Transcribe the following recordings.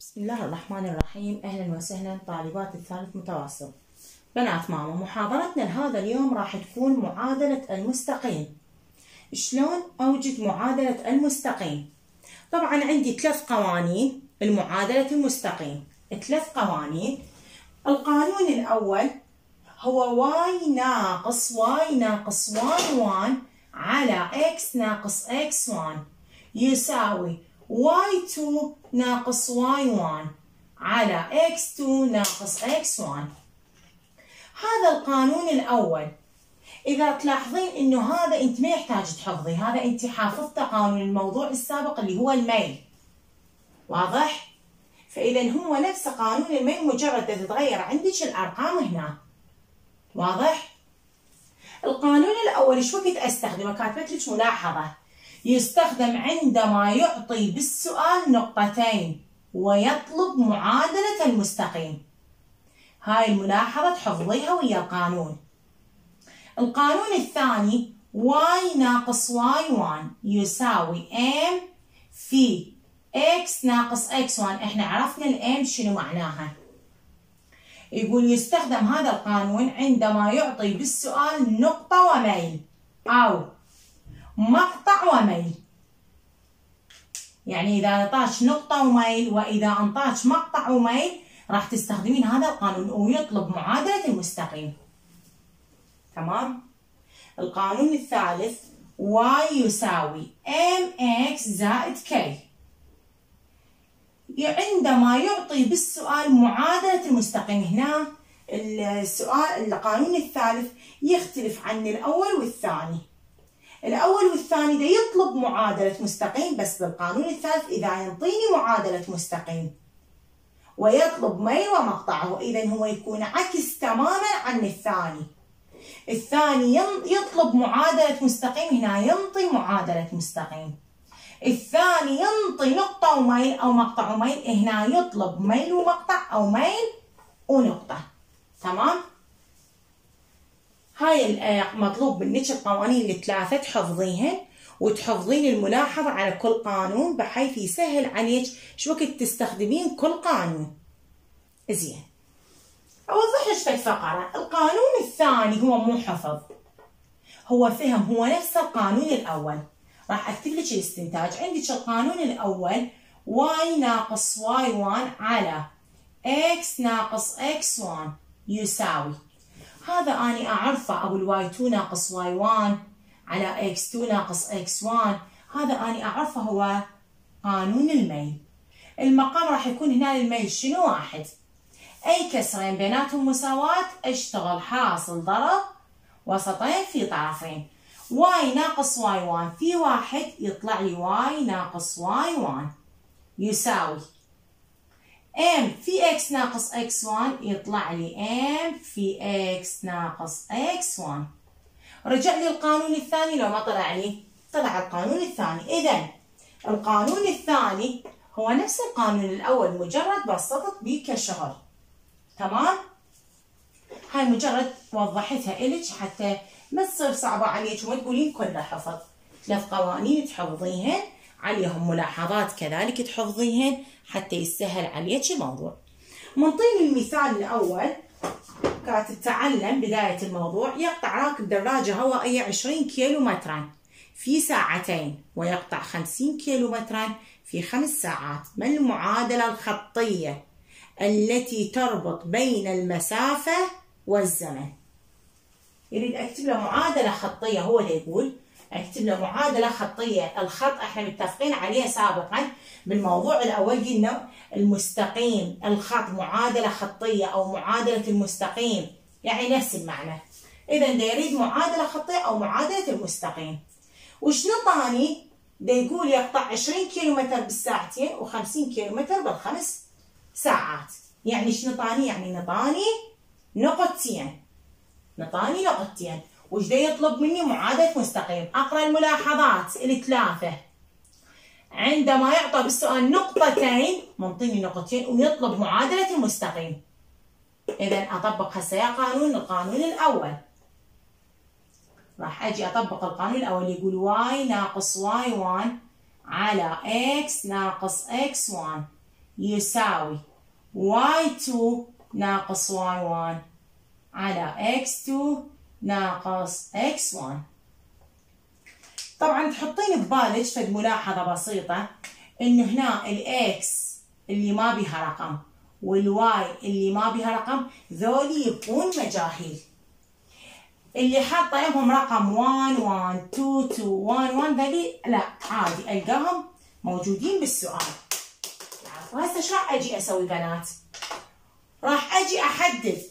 بسم الله الرحمن الرحيم. أهلا وسهلا طالبات الثالث متوسط بنات ماما محاضرتنا لهذا اليوم راح تكون معادلة المستقيم. شلون أوجد معادلة المستقيم؟ طبعا عندي ثلاث قوانين لمعادلة المستقيم. ثلاث قوانين. القانون الأول هو واي ناقص واي ناقص واي 1 على إكس ناقص إكس 1 يساوي y2 ناقص y1 على x2 ناقص x1 هذا القانون الأول إذا تلاحظين إنه هذا أنت ما يحتاج تحفظي هذا أنت حافظت قانون الموضوع السابق اللي هو الميل واضح؟ فإذا هو نفس قانون الميل مجرد تتغير عندك الأرقام هنا واضح؟ القانون الأول إيش وقت أستخدمه؟ كاتبت لك ملاحظة يستخدم عندما يعطي بالسؤال نقطتين ويطلب معادلة المستقيم. هاي الملاحظة تحفظيها ويا القانون. القانون الثاني y ناقص y1 يساوي m في x ناقص x1 إحنا عرفنا الام شنو معناها. يقول يستخدم هذا القانون عندما يعطي بالسؤال نقطة وميل أو مقطع وميل. يعني إذا أعطاك نقطة وميل وإذا أعطاك مقطع وميل راح تستخدمين هذا القانون ويطلب معادلة المستقيم. تمام؟ القانون الثالث y يساوي mx زائد k. عندما يعطي بالسؤال معادلة المستقيم هنا السؤال القانون الثالث يختلف عن الأول والثاني. الأول والثاني ده يطلب معادلة مستقيم بس بالقانون الثالث إذا ينطيني معادلة مستقيم. ويطلب ميل ومقطعه إذا هو يكون عكس تماما عن الثاني. الثاني يطلب معادلة مستقيم هنا ينطي معادلة مستقيم. الثاني ينطي نقطة وميل أو مقطع وميل هنا يطلب ميل ومقطع أو ميل ونقطة. تمام؟ هاي مطلوب منك القوانين الثلاثة تحفظيهن وتحفظين الملاحظة على كل قانون بحيث يسهل عليك وقت تستخدمين كل قانون. زين. أوضح لك في فقرة. القانون الثاني هو مو حفظ. هو فهم هو نفس القانون الأول. راح أكتب لك الاستنتاج. عندك القانون الأول. y ناقص y1 على x ناقص x1 يساوي. هذا أنا أعرفه أو ال y 2 ناقص y 1 على x 2 ناقص x 1 هذا أنا أعرفه هو قانون الميل. المقام راح يكون هنا الميل شنو واحد؟ أي كسرين بيناتهم مساواة. اشتغل حاصل ضرب. وسطين في طرفين. y ناقص y 1 في واحد يطلع لي y ناقص y 1 يساوي. M في x ناقص x1 يطلع لي m في x ناقص x1 رجع لي القانون الثاني لو ما طلع لي. طلع القانون الثاني. إذا القانون الثاني هو نفس القانون الأول مجرد بسطت بيه كشغل تمام؟ هاي مجرد وضحتها إلك حتى ما تصير صعبة عليك وما تقولين كلها حفظ. ثلاث قوانين تحفظيهن. عليهم ملاحظات كذلك تحفظيهن حتى يسهل عليك الموضوع. منطيني المثال الأول كاتب تعلم بداية الموضوع يقطع راكب دراجة هوائية 20 كيلو مترا في ساعتين ويقطع 50 كيلو مترا في خمس ساعات. ما المعادلة الخطية التي تربط بين المسافة والزمن؟ يريد أكتب له معادلة خطية هو اللي يقول اكتب له معادلة خطية. الخط إحنا متفقين عليه سابقا بالموضوع الأول قلنا المستقيم. الخط معادلة خطية أو معادلة المستقيم. يعني نفس المعنى. اذا ده يريد معادلة خطية أو معادلة المستقيم. وشنو طاني؟ ده يقول يقطع 20 كيلومتر بالساعتين و50 كيلومتر بالخمس ساعات. يعني شنو طاني؟ يعني نطاني نقطتين. نطاني نقطتين. وش ده يطلب مني معادلة مستقيم؟ أقرأ الملاحظات الثلاثة عندما يعطى بالسؤال نقطتين منطيني نقطتين ويطلب معادلة المستقيم إذا أطبق هسه قانون القانون الأول. راح أجي أطبق القانون الأول يقول y ناقص y1 على x ناقص x1 يساوي y2 ناقص y1 على x2 ناقص x1 طبعا تحطين ببالك فد ملاحظة بسيطة إنه هنا ال x اللي ما بها رقم وال y اللي ما بها رقم ذولي يبقون مجاهيل. اللي حاطة لهم رقم 1 1 2 2 1 1 ذولي لا عادي ألقاهم موجودين بالسؤال. وهسه إيش راح أجي أسوي بنات؟ راح أجي أحدد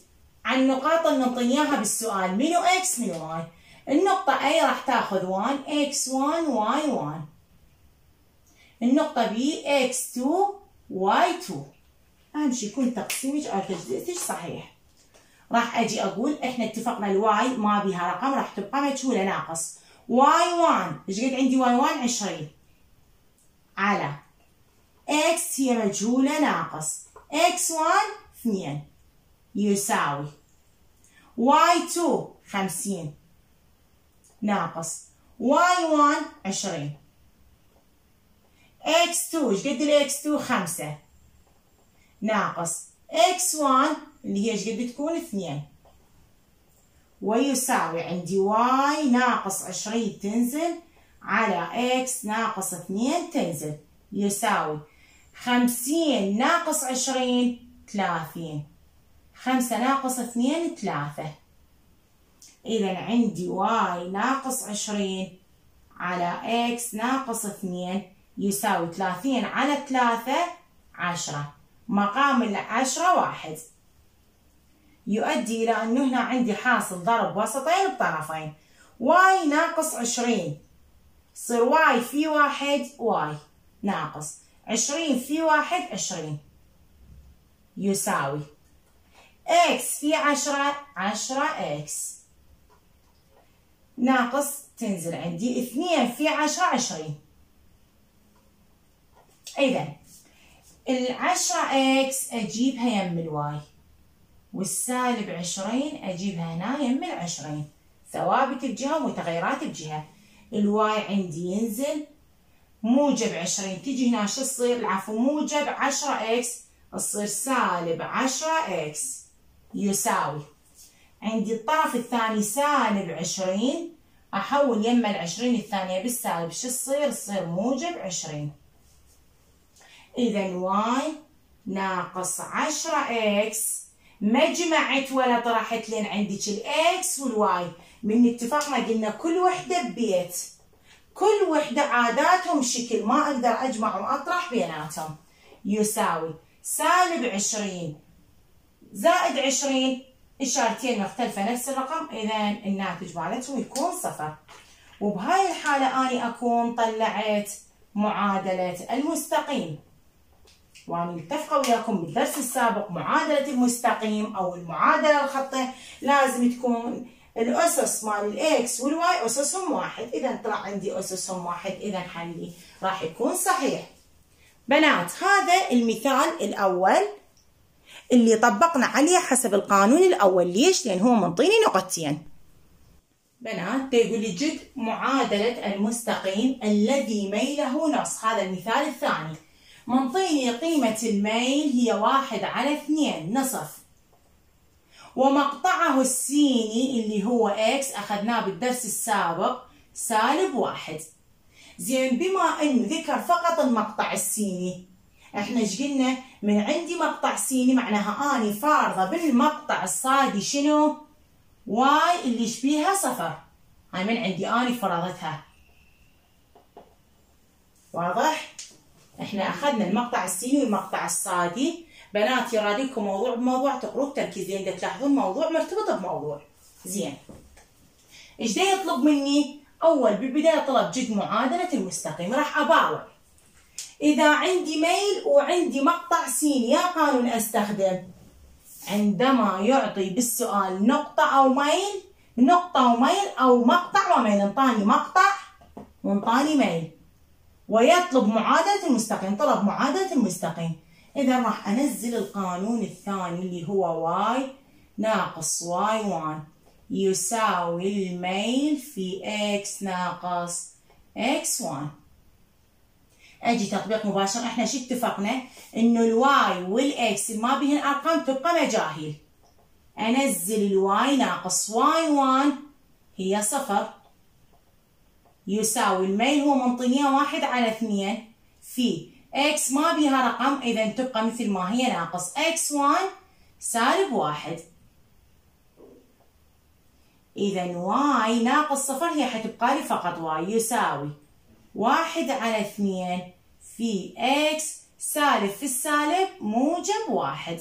عن النقاط اللي ينطيني اياها بالسؤال. منو x منو y النقطة A راح تاخذ 1 x1 y1 النقطة B x2 y2 أهم شيء يكون تقسيمك أو تجزئتك صحيح. راح أجي أقول إحنا اتفقنا الواي ما بها رقم راح تبقى مجهولة ناقص؟ Y1 إيش قد عندي y1 20 على. X هي مجهولة ناقص. X1 2 يساوي y2 50 ناقص y1 20 x2 إيش قد ال x2 5 ناقص x1 اللي هي إيش قد بتكون 2 ويساوي عندي y ناقص 20 تنزل على x ناقص 2 تنزل. يساوي 50 ناقص 20 30 5 ناقص 2 3 إذا عندي y ناقص عشرين على x ناقص اثنين يساوي ثلاثين على ثلاثة عشرة. مقام العشرة واحد. يؤدي إلى أنه هنا عندي حاصل ضرب وسطين بطرفين. y ناقص عشرين. يصير y في واحد y ناقص. عشرين في واحد عشرين. يساوي إكس في عشرة عشرة إكس ناقص تنزل عندي اثنين في عشرة عشرين. إذا العشرة x أجيبها يم ال y والسالب عشرين أجيبها هنا يم العشرين ثوابت بجهة ومتغيرات بجهة ال y عندي ينزل موجب عشرين. تجي هنا شو تصير؟ العفو موجب عشرة x تصير سالب عشرة x يساوي. عندي الطرف الثاني سالب عشرين أحول يمه العشرين الثانية بالسالب شو تصير؟ تصير موجب عشرين. إذا y ناقص عشرة x. ما جمعت ولا طرحت لين عندك ال x وال y. من اتفقنا قلنا كل وحدة ببيت. كل وحدة عاداتهم شكل ما أقدر أجمع وأطرح بيناتهم. يساوي سالب عشرين زائد عشرين. إشارتين مختلفة نفس الرقم. إذا الناتج مالتهم يكون صفر. وبهاي الحالة أني أكون طلعت معادلة المستقيم. وأنا متفقة وياكم بالدرس السابق معادلة المستقيم أو المعادلة الخطية لازم تكون الأسس مال ال x وال y أسسهم واحد. إذا طلع عندي أسسهم واحد. إذا حلي راح يكون صحيح. بنات هذا المثال الأول. اللي طبقنا عليه حسب القانون الأول. ليش؟ لأن هو منطيني نقطتين. بنات يقول لي جد معادلة المستقيم الذي ميله نص. هذا المثال الثاني. منطيني قيمة الميل هي واحد على اثنين نصف. ومقطعه السيني اللي هو x أخذناه بالدرس السابق سالب واحد. زين بما انه ذكر فقط المقطع السيني إحنا إيش قلنا؟ من عندي مقطع سيني معناها أني فارضة بالمقطع الصادي شنو؟ y اللي يشبيها صفر. هاي من عندي أني فرضتها. واضح؟ إحنا أخذنا المقطع السيني والمقطع الصادي. بنات يراديكم موضوع بموضوع تقروا بتركيز لأن تلاحظون موضوع مرتبط بموضوع. زين. إيش يطلب مني؟ أول بالبداية طلب جد معادلة المستقيم. راح أباوع. إذا عندي ميل وعندي مقطع سين يا قانون أستخدم. عندما يعطي بالسؤال نقطة أو ميل نقطة وميل أو مقطع وميل انطاني مقطع وانطاني ميل. ويطلب معادلة المستقيم طلب معادلة المستقيم إذا راح أنزل القانون الثاني اللي هو y ناقص y 1 يساوي الميل في إكس ناقص إكس 1 أجي تطبيق مباشر. إحنا شو اتفقنا إنه ال y وال x ما بهن أرقام تبقى مجاهيل. أنزل ال y ناقص y 1 هي صفر. يساوي الميل هو منطينية واحد على اثنين. في x ما بيها رقم إذا تبقى مثل ما هي ناقص x 1 سالب واحد. إذا y ناقص صفر هي حتبقى لي فقط y. يساوي واحد على اثنين. في x سالب في السالب موجب واحد.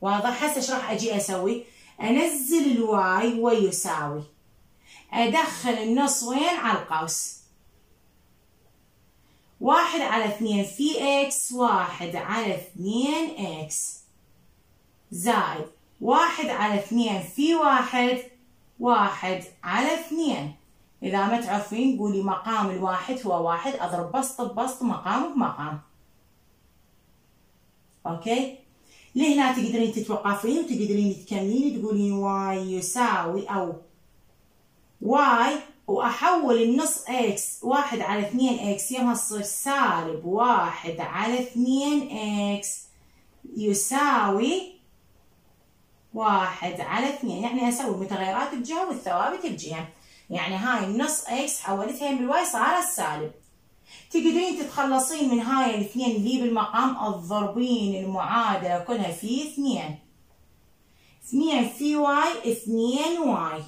واضح؟ هسه إيش راح أجي أسوي؟ أنزل ال y ويساوي. أدخل النص وين؟ على القوس. واحد على اثنين في إكس واحد على اثنين إكس زائد واحد على اثنين في واحد واحد على اثنين. إذا ما تعرفين قولي مقام الواحد هو واحد أضرب بسط ببسط مقام. بمقام أوكي؟ لهنا تقدرين تتوقفين وتقدرين تكملين تقولين واي يساوي أو. واي وأحول النص إكس واحد على اثنين إكس يوم تصير سالب واحد على اثنين x يساوي واحد على اثنين. يعني أسوي المتغيرات بجهة والثوابت بجهة يعني هاي النص x حولتها من ال y صارت سالب تقدرين تتخلصين من هاي الاثنين اللي بالمقام تضربين المعادلة كلها في اثنين. اثنين في y اثنين y.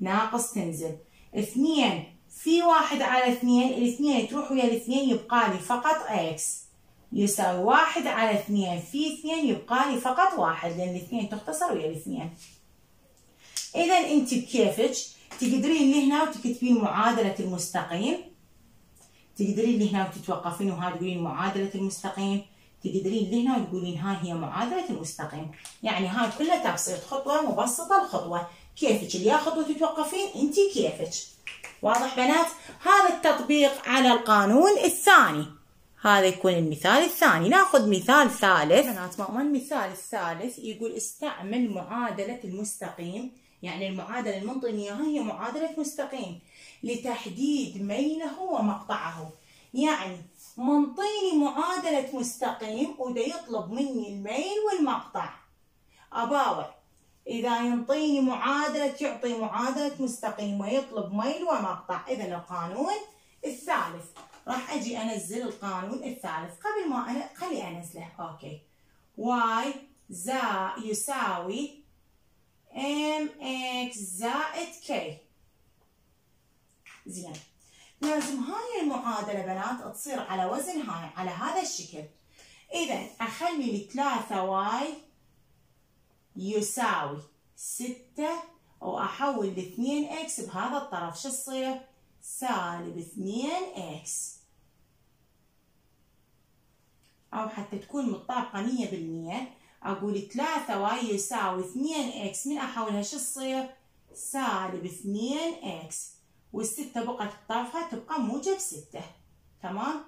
ناقص تنزل. اثنين في واحد على اثنين الاثنين تروح ويا الاثنين يبقى لي فقط x يساوي واحد على اثنين في اثنين يبقى لي فقط واحد لأن الاثنين تختصر ويا الاثنين. اذا أنت بكيفك؟ تقدرين لهنا وتكتبين معادلة المستقيم. تقدرين لهنا وتتوقفين وها تقولين معادلة المستقيم. تقدرين لهنا وتقولين ها هي معادلة المستقيم. يعني هاي كلها تبسيط خطوة مبسطة الخطوة كيفك اللي ياخذ وتتوقفين انت كيفك. واضح بنات؟ هذا التطبيق على القانون الثاني. هذا يكون المثال الثاني. ناخذ مثال ثالث. بنات ماما المثال الثالث؟ يقول استعمل معادلة المستقيم. يعني المعادلة المنطقية هي معادلة مستقيم لتحديد ميله ومقطعه يعني منطيني معادلة مستقيم وده يطلب مني الميل والمقطع. أباور إذا ينطيني معادلة يعطي معادلة مستقيم ويطلب ميل ومقطع. إذا القانون الثالث راح أجي أنزل القانون الثالث قبل ما أنا خلي أنزله أوكي. y زا يساوي m x زائد k زين. لازم هاي المعادلة بنات تصير على وزن هاي على هذا الشكل. إذا أخلي الثلاثة y يساوي ستة وأحول الاثنين x بهذا الطرف شو تصير؟ سالب اثنين x. أو حتى تكون مطابقة مية بالمية. أقول ثلاثة y يساوي اثنين x. من أحولها شو تصير؟ سالب اثنين x. والستة بقت بطرفها تبقى موجب ستة. تمام؟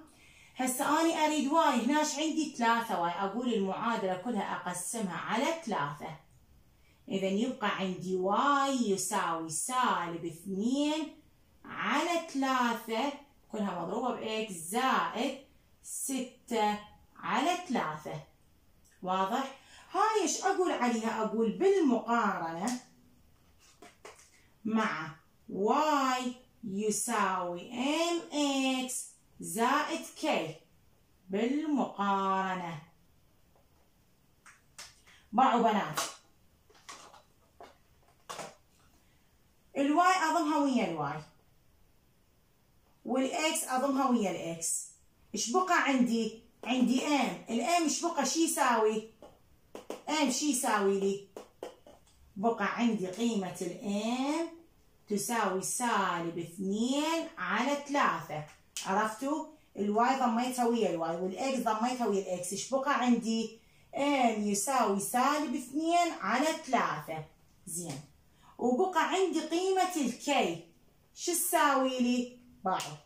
هسه أني أريد y. هناش عندي ثلاثة y. أقول المعادلة كلها أقسمها على ثلاثة. إذا يبقى عندي y يساوي سالب اثنين على ثلاثة. كلها مضروبة بإكس زائد ستة على ثلاثة. واضح؟ هاي إيش أقول عليها؟ أقول بالمقارنة مع y يساوي mx زائد k بالمقارنة. باعوا بنات. الواي أضمها ويا الواي. والإكس أضمها ويا الإكس. إيش بقى عندي؟ عندي m. ال m إيش بقى شي يساوي؟ m شي يساوي لي؟ بقى عندي قيمة ال m تساوي سالب اثنين على ثلاثة. عرفتوا؟ الواي ضميتها ويا الواي والاكس ضميتها ويا الاكس إيش بقى عندي؟ m يساوي سالب اثنين على ثلاثة. زين. وبقى عندي قيمة ال K شو تساوي لي؟ باعوا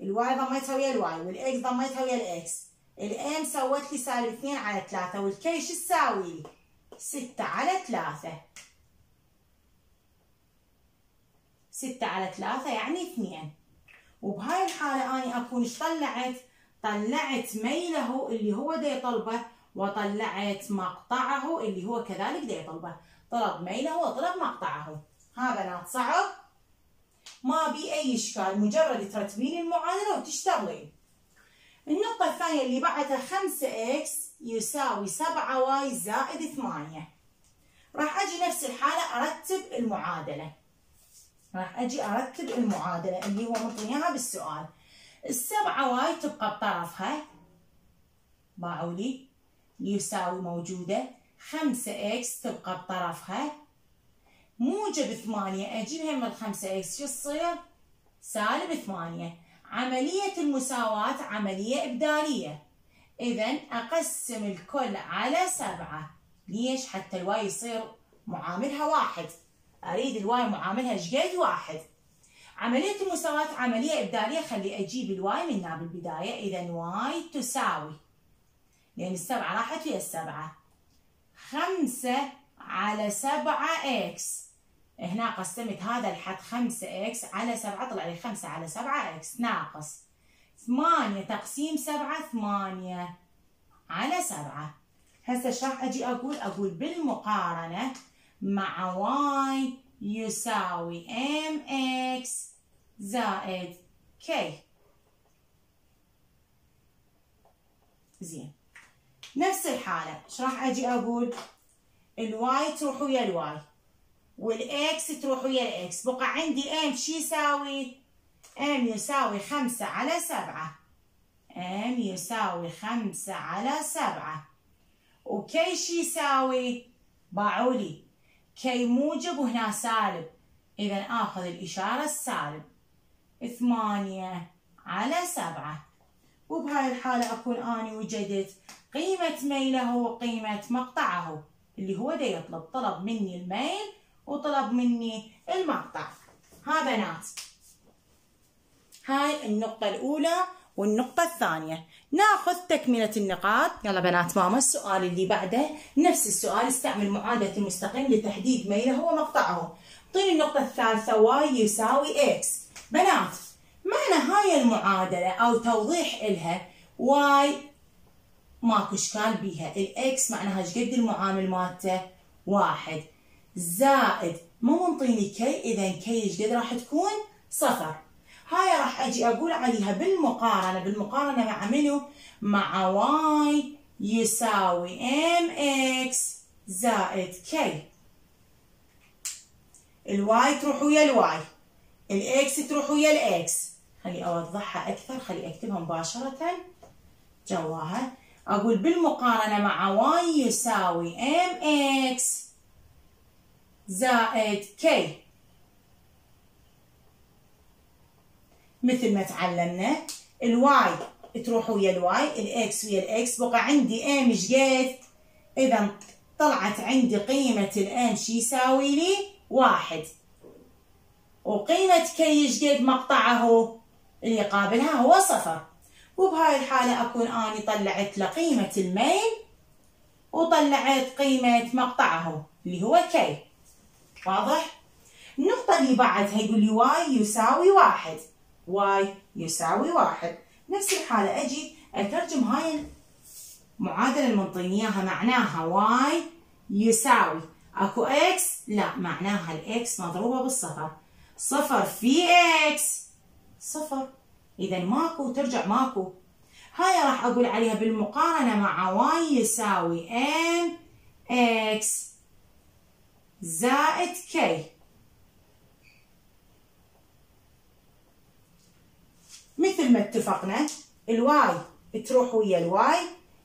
الواي ضميتها ويا الواي والاكس ضميتها ويا الاكس الام سوت لي سالب 2 على 3 وال K شو تساوي؟ لي 6 على 3 6 على 3 يعني 2 وبهاي الحالة أنا أكون إيش طلعت؟ طلعت ميله اللي هو دا يطلبه وطلعت مقطعه اللي هو كذلك دا يطلبه طلب ميله وطلب مقطعه. ها بنات صعب؟ ما بي أي إشكال مجرد ترتبين المعادلة وتشتغلين. النقطة الثانية اللي بعدها خمسة X يساوي سبعة Y زائد ثمانية. راح أجي نفس الحالة أرتب المعادلة. راح أجي أرتب المعادلة اللي هو مطني إياها بالسؤال. السبعة Y تبقى بطرفها باعوا لي يساوي موجودة. خمسة X تبقى بطرفها. موجب ثمانية أجيبها من الخمسة X شو تصير؟ سالب ثمانية. عملية المساواة عملية إبدالية إذا أقسم الكل على سبعة. ليش؟ حتى ال Y يصير معاملها واحد. أريد ال Y معاملها شقد واحد. عملية المساواة عملية إبدالية خلي أجيب ال Y من هنا بالبداية إذا Y تساوي. لأن السبعة راحت ويا السبعة. خمسة على سبعة X. هنا قسمت هذا الحد خمسة X على سبعة طلع لي خمسة على سبعة X ناقص ثمانية تقسيم سبعة ثمانية على سبعة. هسه إيش راح أجي أقول؟ أقول بالمقارنة مع Y يساوي M X زائد K زين. نفس الحالة. إيش راح أجي أقول؟ ال Y تروح ويا ال Y. وال X تروح ويا ال X. بقى عندي M شو يساوي؟ M يساوي خمسة على سبعة. M يساوي خمسة على سبعة. وكي شو يساوي؟ باعوا لي. كي موجب وهنا سالب. إذا آخذ الإشارة السالب. ثمانية على سبعة. وبهاي الحالة أكون أني وجدت قيمة ميله وقيمة مقطعه اللي هو دا يطلب طلب مني الميل وطلب مني المقطع ها بنات. هاي النقطة الأولى والنقطة الثانية. ناخذ تكملة النقاط. يلا بنات ماما السؤال اللي بعده نفس السؤال استعمل معادلة المستقيم لتحديد ميله ومقطعه اعطيني النقطة الثالثة Y يساوي X بنات معنى هاي المعادلة أو توضيح إلها Y ماكو إشكال بيها. ال X معناها إيش قد المعامل مالته؟ واحد. زائد مو منطيني K إذا K إيش قد راح تكون؟ صفر. هاي راح أجي أقول عليها بالمقارنة. بالمقارنة مع منو؟ مع Y يساوي M X زائد K ال Y تروح ويا ال Y. ال X تروح ويا ال X. خلي أوضحها أكثر خلي أكتبها مباشرة. جواها أقول بالمقارنة مع Y يساوي M X زائد K مثل ما تعلمنا الواي تروح ويا الواي الاكس ويا الاكس بقى عندي ام شقد إذا طلعت عندي قيمة ال M شي يساوي لي واحد. وقيمة K شقد مقطعه اللي قابلها هو صفر. وبهاي الحالة أكون أني طلعت له قيمة الميل وطلعت قيمة مقطعه اللي هو K واضح؟ النقطة اللي بعدها يقول لي Y يساوي واحد. Y يساوي واحد. نفس الحالة. أجي أترجم هاي المعادلة المنطيني إياها معناها واي يساوي. أكو إكس؟ لا معناها الإكس مضروبة بالصفر. صفر في X. صفر. إذا ماكو ترجع ماكو. هاي راح أقول عليها بالمقارنة مع Y يساوي M X. زائد K مثل ما اتفقنا ال Y تروح ويا ال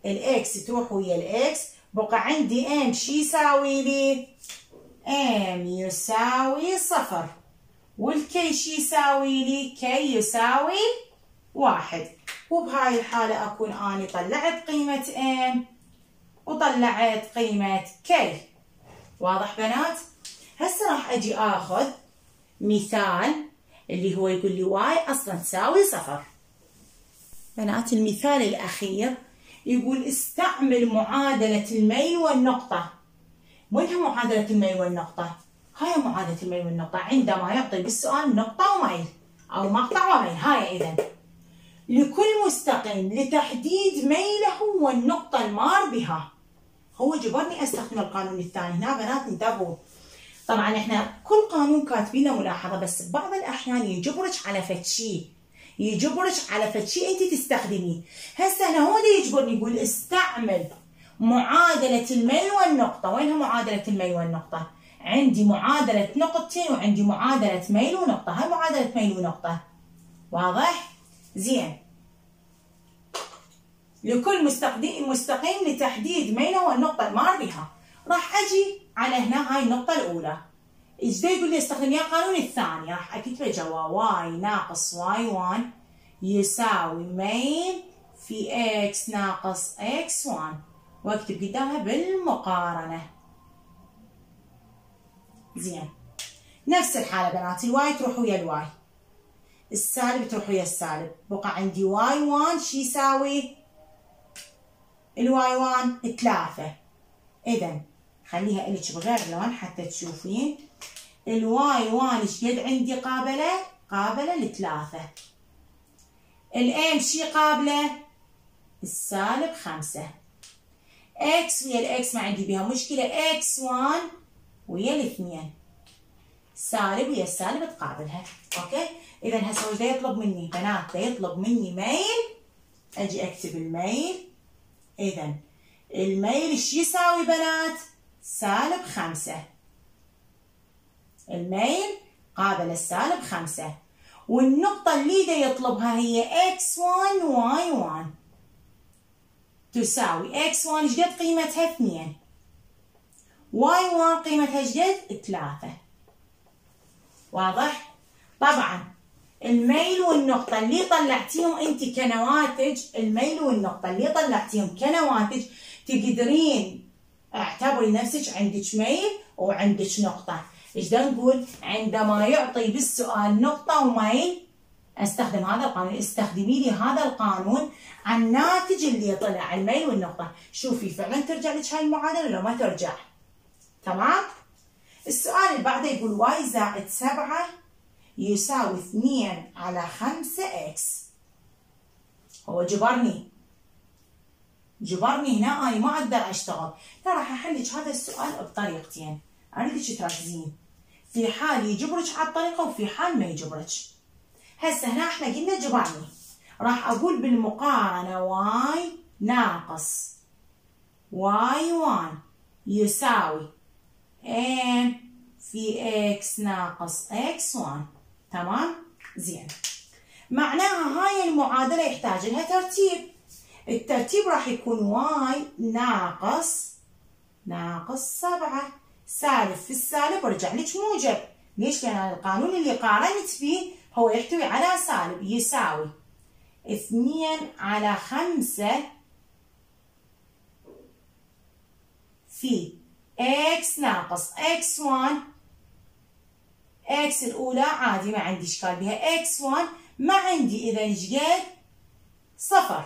Y ال X تروح ويا ال X بقى عندي M شي يساوي لي؟ M يساوي صفر. وال K شي يساوي لي؟ K يساوي واحد. وبهاي الحالة أكون أني طلعت قيمة M وطلعت قيمة K واضح بنات؟ هسه راح أجي آخذ مثال اللي هو يقول لي Y أصلا تساوي صفر. بنات المثال الأخير يقول استعمل معادلة الميل والنقطة. وينها معادلة الميل والنقطة؟ هاي معادلة الميل والنقطة. عندما يعطي بالسؤال نقطة وميل أو مقطع وميل. هاي إذا لكل مستقيم لتحديد ميله والنقطة المار بها. هو جبرني أستخدم القانون الثاني. هنا بنات انتبهوا. طبعا إحنا كل قانون كاتبين له ملاحظة بس بعض الأحيان يجبرك على فد شيء يجبرك على فد شيء أنت تستخدميه. هسه هنا هو اللي يجبرني يقول استعمل معادلة الميل والنقطة. وينها معادلة الميل والنقطة؟ عندي معادلة نقطتين وعندي معادلة ميل ونقطة. هاي معادلة ميل ونقطة واضح؟ زين. لكل مستقيم مستقيم لتحديد ميله والنقطة المار بها. راح أجي على هنا هاي النقطة الأولى. إيش يقول لي استخدم يا القانون الثاني؟ راح أكتب جوا Y ناقص Y 1 يساوي ميل في X ناقص X 1 وأكتب قدامها بالمقارنة. زين. نفس الحالة بنات ال y تروح ويا ال y. السالب تروح ويا السالب. بقى عندي y 1 شو يساوي ال y 1 ثلاثة. إذا خليها إلك بغير لون حتى تشوفين. ال y 1 إيش قد عندي قابلة؟ قابلة لثلاثة. ال m شي قابلة؟ السالب خمسة. إكس ويا الإكس ما عندي بها مشكلة. x 1 ويا الاثنين. سالب ويا السالب تقابلها. أوكي؟ اذا هسه وش يطلب مني؟ بنات يطلب مني ميل. أجي أكتب الميل. إذا الميل إيش يساوي بنات؟ سالب خمسة الميل قابل السالب خمسة والنقطة اللي دا يطلبها هي x1 y1 تساوي x1 إيش قد قيمتها؟ اثنين y1 قيمتها قد؟ ثلاثة واضح؟ طبعا الميل والنقطة اللي طلعتيهم انت كنواتج الميل والنقطة اللي طلعتيهم كنواتج تقدرين اعتبري نفسك عندك ميل وعندك نقطة. إيش دا نقول؟ عندما يعطي بالسؤال نقطة وميل استخدم هذا القانون. استخدمي لي هذا القانون عن الناتج اللي طلع الميل والنقطة. شوفي فعلا ترجع لك هاي المعادلة لو ما ترجع؟ تمام؟ السؤال اللي بعده يقول y زائد سبعة يساوي اثنين على خمسة x. هو جبرني. جبرني هنا أنا ما أقدر أشتغل. لا راح أحلك هذا السؤال بطريقتين. أريدك تركزين. في حال يجبرك على الطريقة وفي حال ما يجبرك. هسه هنا إحنا قلنا جبرني. راح أقول بالمقارنة y ناقص. y 1 يساوي m في x ناقص x 1 تمام؟ زين. معناها هاي المعادلة يحتاج لها ترتيب. الترتيب راح يكون واي ناقص ناقص سبعة. سالب في السالب ورجع لك موجب. ليش؟ لأن القانون اللي قارنت فيه هو يحتوي على سالب يساوي اثنين على خمسة في x ناقص x1 x الأولى عادي ما عندي إشكال بها. X1 ما عندي إذا إيش قد صفر.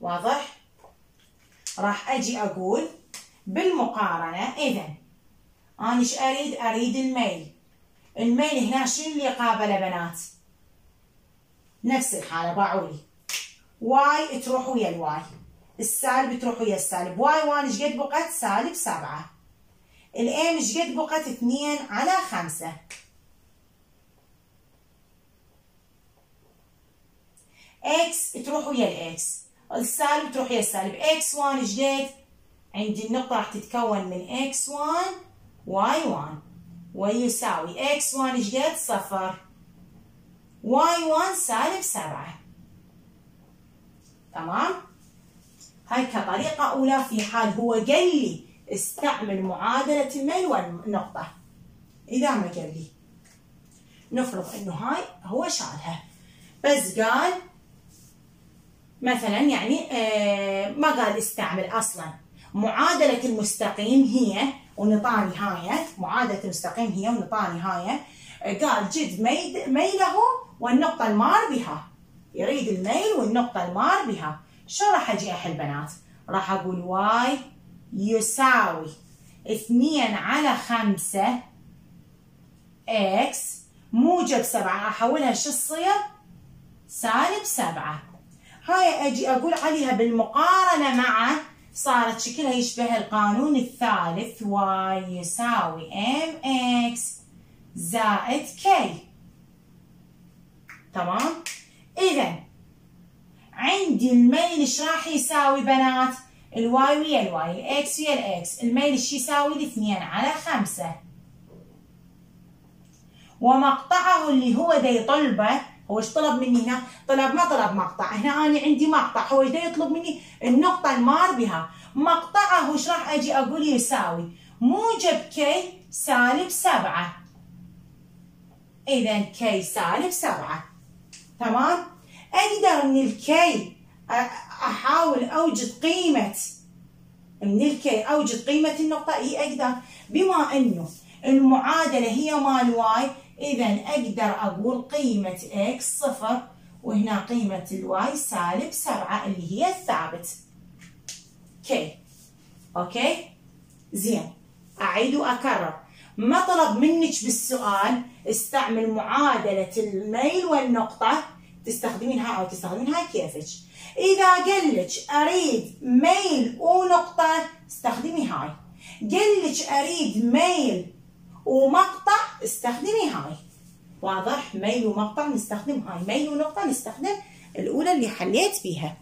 واضح؟ راح أجي أقول بالمقارنة إذا أنا إيش أريد؟ أريد الميل. الميل هنا شنو اللي قابله بنات؟ نفس الحالة باوعولي. y تروح ويا ال y. السالب تروح ويا السالب. y 1 إيش قد؟ بقت سالب سبعة. إيش قد بقت اثنين على خمسة. إكس تروح ويا الاكس السالب تروح ويا السالب. x 1 إيش قد عندي النقطة راح تتكون من إكس 1 واي 1 ويساوي إكس 1 إيش قد صفر. y 1 سالب سبعة. تمام؟ هاي كطريقة أولى في حال هو قال لي استعمل معادلة الميل والنقطة. إذا ما قال لي. نفرض إنه هاي هو شالها. بس قال مثلا يعني آه ما قال استعمل أصلا. معادلة المستقيم هي ونطاني هاي معادلة المستقيم هي ونطاني هاي قال جد ميله والنقطة المار بها. يريد الميل والنقطة المار بها. شو راح أجي أحل بنات؟ راح أقول y يساوي اثنين على خمسة x موجب سبعة أحولها شو تصير؟ سالب سبعة هاي أجي أقول عليها بالمقارنة مع صارت شكلها يشبه القانون الثالث y يساوي mx زائد k تمام؟ إذا عندي الميل إيش راح يساوي بنات؟ الواي ويا الواي الإكس ويا الإكس الميل إيش يساوي 2 على 5 ومقطعه اللي هو دا يطلبه هو إيش طلب مني هنا؟ طلب ما طلب مقطع، هنا أنا عندي مقطع، هو إيش يطلب مني؟ النقطة المار بها، مقطعه إيش راح أجي أقول يساوي؟ موجب k سالب سبعة. إذا k سالب سبعة. تمام؟ أقدر من ال k أحاول أوجد قيمة. من ال k أوجد قيمة النقطة. إي أقدر. بما أنه المعادلة هي مال y إذا أقدر أقول قيمة x صفر وهنا قيمة ال y سالب سبعة اللي هي الثابت. k. أوكي؟ زين. أعيد وأكرر. ما طلب منك بالسؤال استعمل معادلة الميل والنقطة. تستخدمين هاي أو تستخدمين هاي كيفك. إذا لك أريد ميل ونقطة استخدمي هاي. لك أريد ميل ومقطع استخدمي هاي. واضح؟ ميل ومقطع نستخدم هاي. ميل ونقطة نستخدم الأولى اللي حليت فيها.